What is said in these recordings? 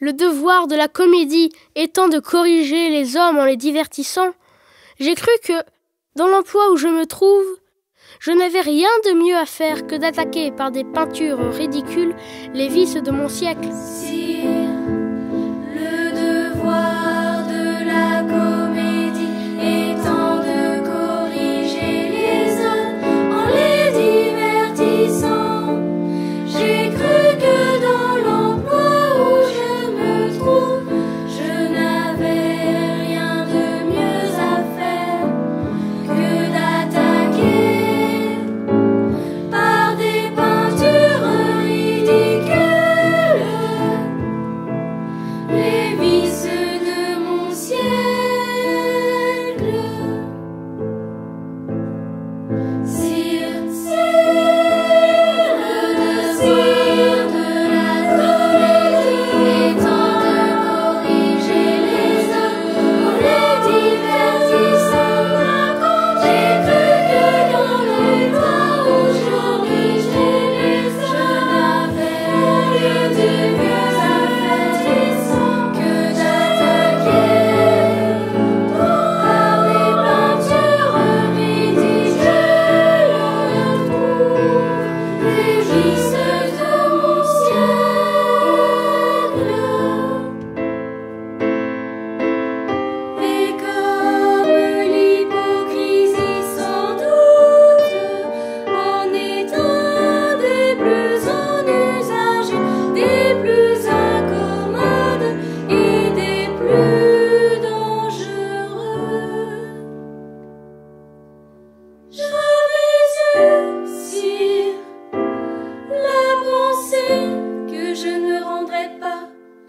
Le devoir de la comédie étant de corriger les hommes en les divertissant, j'ai cru que, dans l'emploi où je me trouve, je n'avais rien de mieux à faire que d'attaquer par des peintures ridicules les vices de mon siècle.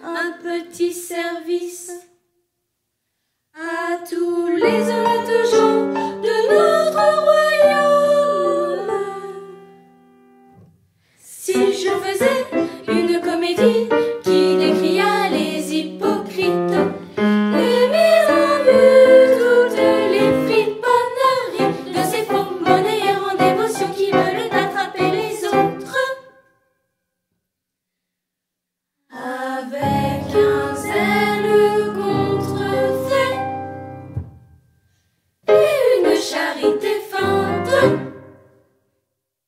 un petit service à tous les honnêtes gens de notre royaume. Si je faisais entre